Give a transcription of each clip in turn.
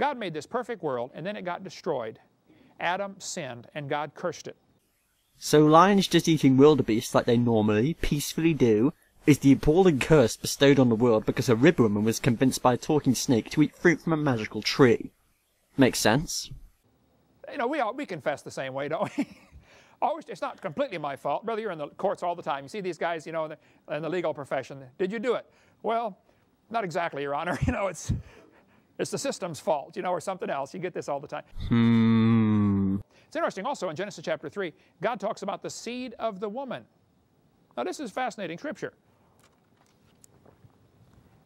God made this perfect world and then it got destroyed. Adam sinned and God cursed it. So lions just eating wildebeest like they normally, peacefully do, is the appalling curse bestowed on the world because a rib woman was convinced by a talking snake to eat fruit from a magical tree. Makes sense? You know, we all, we confess the same way, don't we? Always, it's not completely my fault. Brother, you're in the courts all the time. You see these guys, you know, in the, in the legal profession. Did you do it? Well, not exactly, Your Honor. You know, it's it's the system's fault, you know, or something else. You get this all the time. Hmm. It's interesting also in Genesis chapter 3, God talks about the seed of the woman. Now, this is fascinating scripture.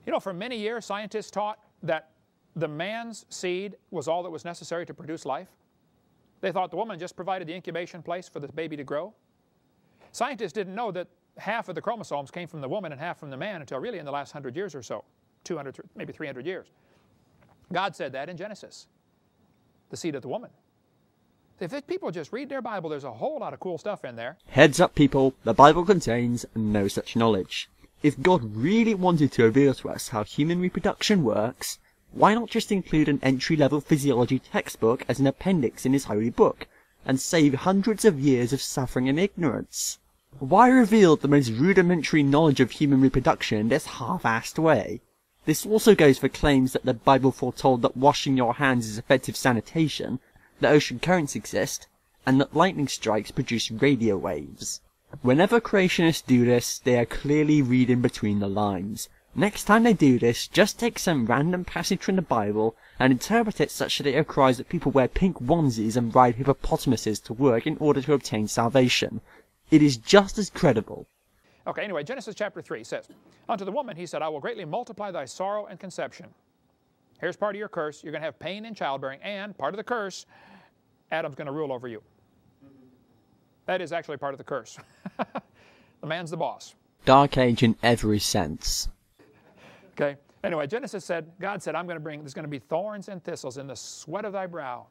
You know, for many years, scientists taught that the man's seed was all that was necessary to produce life. They thought the woman just provided the incubation place for the baby to grow. Scientists didn't know that half of the chromosomes came from the woman and half from the man until really in the last 100 years or so, 200, maybe 300 years. God said that in Genesis, the seed of the woman. If people just read their Bible, there's a whole lot of cool stuff in there. Heads up, people, the Bible contains no such knowledge. If God really wanted to reveal to us how human reproduction works, why not just include an entry-level physiology textbook as an appendix in his holy book, and save hundreds of years of suffering and ignorance? Why reveal the most rudimentary knowledge of human reproduction in this half-assed way? This also goes for claims that the Bible foretold that washing your hands is effective sanitation, that ocean currents exist, and that lightning strikes produce radio waves. Whenever creationists do this, they are clearly reading between the lines. Next time they do this, just take some random passage from the Bible and interpret it such that it requires that people wear pink onesies and ride hippopotamuses to work in order to obtain salvation. It is just as credible. Okay, anyway, Genesis chapter 3 says, Unto the woman he said, I will greatly multiply thy sorrow and conception. Here's part of your curse. You're going to have pain in childbearing, and part of the curse, Adam's going to rule over you. That is actually part of the curse. the man's the boss. Dark age in every sense. Okay. Anyway, Genesis said, God said, I'm going to bring, there's going to be thorns and thistles in the sweat of thy brow.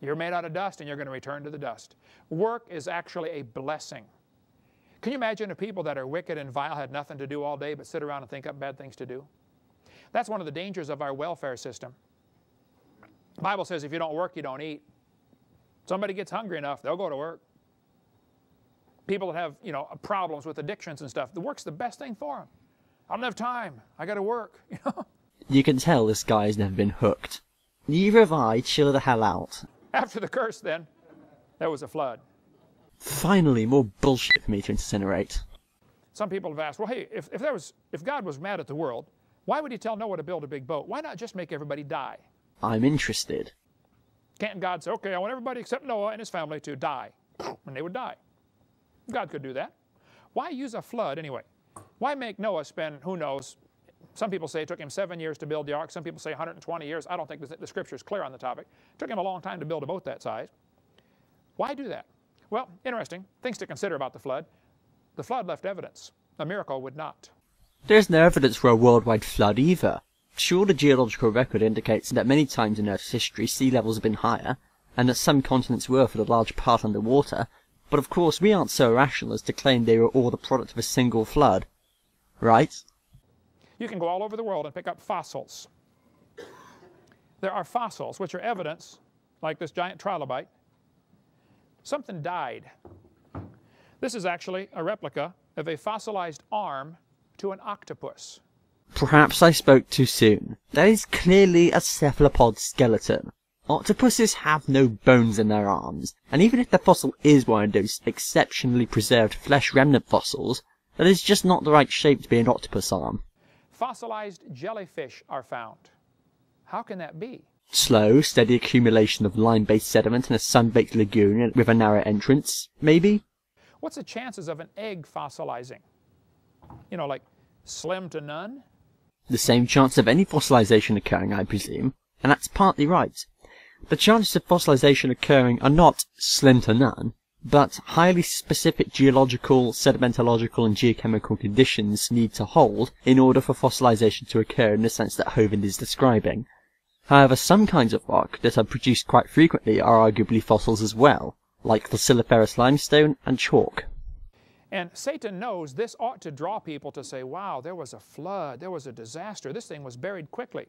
You're made out of dust and you're going to return to the dust. Work is actually a blessing. Can you imagine if people that are wicked and vile had nothing to do all day but sit around and think up bad things to do? That's one of the dangers of our welfare system. The Bible says if you don't work, you don't eat. Somebody gets hungry enough, they'll go to work. People that have, you know, problems with addictions and stuff, the work's the best thing for them. I don't have time. I got to work. You know. You can tell this guy's never been hooked. Neither have I. Chill the hell out. After the curse, then, there was a flood. Finally, more bullshit for me to incinerate. Some people have asked, well, hey, if, if, there was, if God was mad at the world, why would he tell Noah to build a big boat? Why not just make everybody die? I'm interested. Can't God say, okay, I want everybody except Noah and his family to die? And they would die. God could do that. Why use a flood anyway? Why make Noah spend, who knows, some people say it took him seven years to build the ark. Some people say 120 years. I don't think the, the scripture is clear on the topic. It took him a long time to build a boat that size. Why do that? Well, interesting. Things to consider about the flood. The flood left evidence. A miracle would not. There's no evidence for a worldwide flood either. Sure, the geological record indicates that many times in Earth's history sea levels have been higher, and that some continents were for a large part underwater, but of course we aren't so irrational as to claim they were all the product of a single flood. Right? You can go all over the world and pick up fossils. There are fossils which are evidence, like this giant trilobite. Something died. This is actually a replica of a fossilized arm to an octopus. Perhaps I spoke too soon. That is clearly a cephalopod skeleton. Octopuses have no bones in their arms, and even if the fossil is one of those exceptionally preserved flesh remnant fossils, that is just not the right shape to be an octopus arm. Fossilized jellyfish are found. How can that be? Slow, steady accumulation of lime-based sediment in a sun-baked lagoon with a narrow entrance, maybe? What's the chances of an egg fossilizing? You know, like slim to none? The same chance of any fossilization occurring, I presume, and that's partly right. The chances of fossilization occurring are not slim to none, but highly specific geological, sedimentological, and geochemical conditions need to hold in order for fossilization to occur in the sense that Hovind is describing. However, some kinds of rock that are produced quite frequently are arguably fossils as well, like fossiliferous limestone and chalk. And Satan knows this ought to draw people to say, wow, there was a flood, there was a disaster, this thing was buried quickly.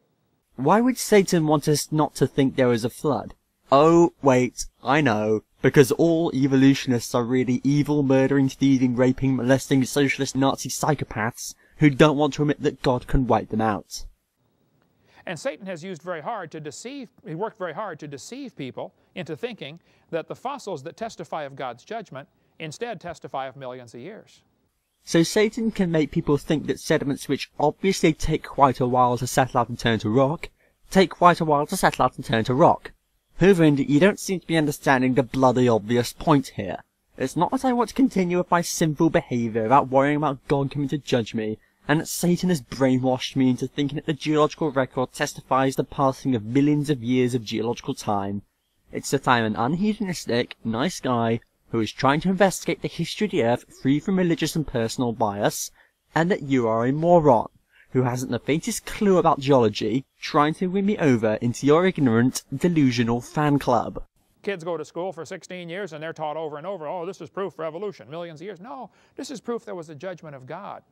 Why would Satan want us not to think there was a flood? Oh, wait, I know. Because all evolutionists are really evil, murdering, thieving, raping, molesting, socialist Nazi psychopaths who don't want to admit that God can wipe them out. And Satan has used very hard to deceive, he worked very hard to deceive people into thinking that the fossils that testify of God's judgment instead testify of millions of years. So Satan can make people think that sediments which obviously take quite a while to settle out and turn to rock, take quite a while to settle out and turn to rock. Hovind, you don't seem to be understanding the bloody obvious point here. It's not that I want to continue with my sinful behaviour without worrying about God coming to judge me, and that Satan has brainwashed me into thinking that the geological record testifies the passing of millions of years of geological time. It's that I'm an unhedonistic, nice guy who is trying to investigate the history of the Earth free from religious and personal bias, and that you are a moron who hasn't the faintest clue about geology, trying to win me over into your ignorant, delusional fan club. Kids go to school for 16 years and they're taught over and over, oh, this is proof for evolution, millions of years. No, this is proof there was a judgment of God.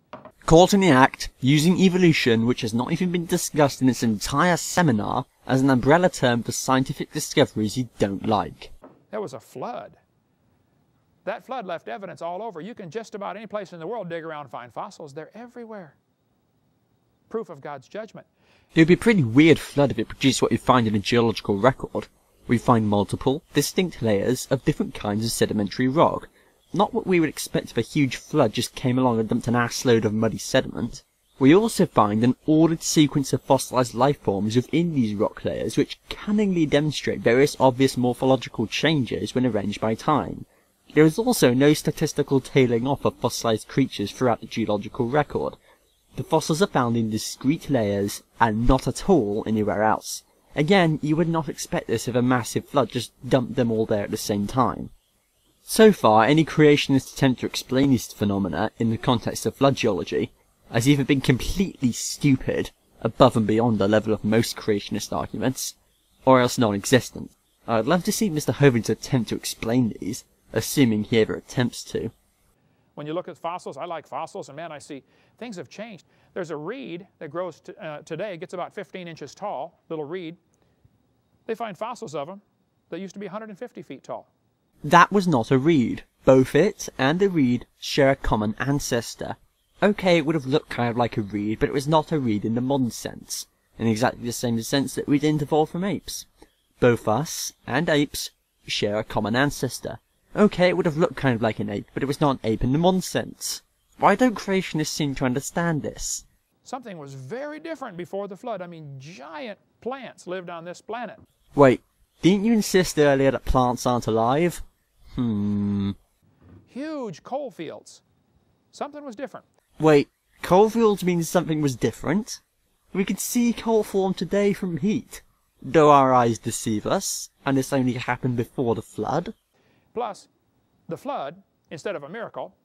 Caught in the act, using evolution, which has not even been discussed in its entire seminar, as an umbrella term for scientific discoveries you don't like. There was a flood. That flood left evidence all over. You can just about any place in the world dig around and find fossils. They're everywhere. Proof of God's judgment. It would be a pretty weird flood if it produced what you find in a geological record. We find multiple, distinct layers of different kinds of sedimentary rock. Not what we would expect if a huge flood just came along and dumped an assload of muddy sediment. We also find an ordered sequence of fossilized life forms within these rock layers which cunningly demonstrate various obvious morphological changes when arranged by time. There is also no statistical tailing off of fossilized creatures throughout the geological record. The fossils are found in discrete layers and not at all anywhere else. Again, you would not expect this if a massive flood just dumped them all there at the same time. So far, any creationist attempt to explain these phenomena in the context of flood geology has either been completely stupid, above and beyond the level of most creationist arguments, or else non-existent. I'd love to see Mr. Hovind's attempt to explain these, assuming he ever attempts to. When you look at fossils, I like fossils, and man, I see things have changed. There's a reed that grows uh, today, gets about 15 inches tall, little reed. They find fossils of them that used to be 150 feet tall. That was not a reed. Both it and the reed share a common ancestor. Okay, it would have looked kind of like a reed, but it was not a reed in the modern sense, in exactly the same sense that we didn't evolve from apes. Both us and apes share a common ancestor. Okay, it would have looked kind of like an ape, but it was not an ape in the modern sense. Why don't creationists seem to understand this? Something was very different before the flood. I mean, giant plants lived on this planet. Wait, didn't you insist earlier that plants aren't alive? Hmm. Huge coal fields. Something was different. Wait, coal fields means something was different? We could see coal form today from heat. Though our eyes deceive us, and this only happened before the flood. Plus, the flood, instead of a miracle,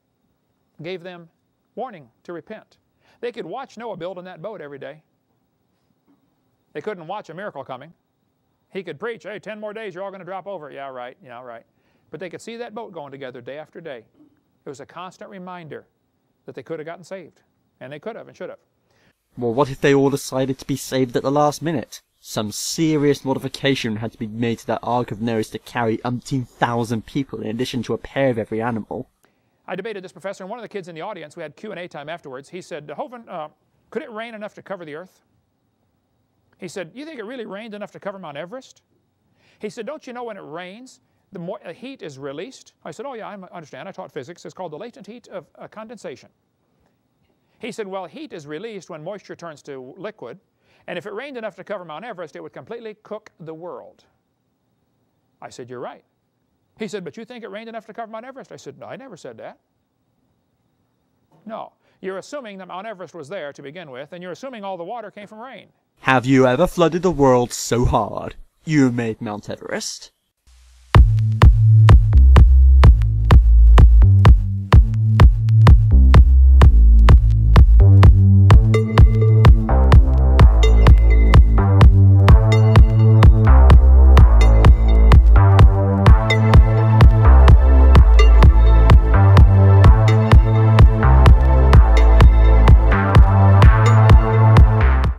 gave them warning to repent. They could watch Noah building that boat every day. They couldn't watch a miracle coming. He could preach, hey, 10 more days, you're all going to drop over. Yeah, right, yeah, right. But they could see that boat going together day after day. It was a constant reminder that they could have gotten saved. And they could have and should have. Well, what if they all decided to be saved at the last minute? Some serious modification had to be made to that Ark of Noah to carry umpteen thousand people in addition to a pair of every animal. I debated this professor, and one of the kids in the audience, we had Q&A time afterwards, he said, Hovind, uh, could it rain enough to cover the earth? He said, you think it really rained enough to cover Mount Everest? He said, don't you know when it rains, the uh, heat is released? I said, oh yeah, I understand. I taught physics. It's called the latent heat of uh, condensation. He said, well, heat is released when moisture turns to liquid, and if it rained enough to cover Mount Everest, it would completely cook the world. I said, You're right. He said, But you think it rained enough to cover Mount Everest? I said, No, I never said that. No. You're assuming that Mount Everest was there to begin with, and you're assuming all the water came from rain. Have you ever flooded the world so hard you made Mount Everest?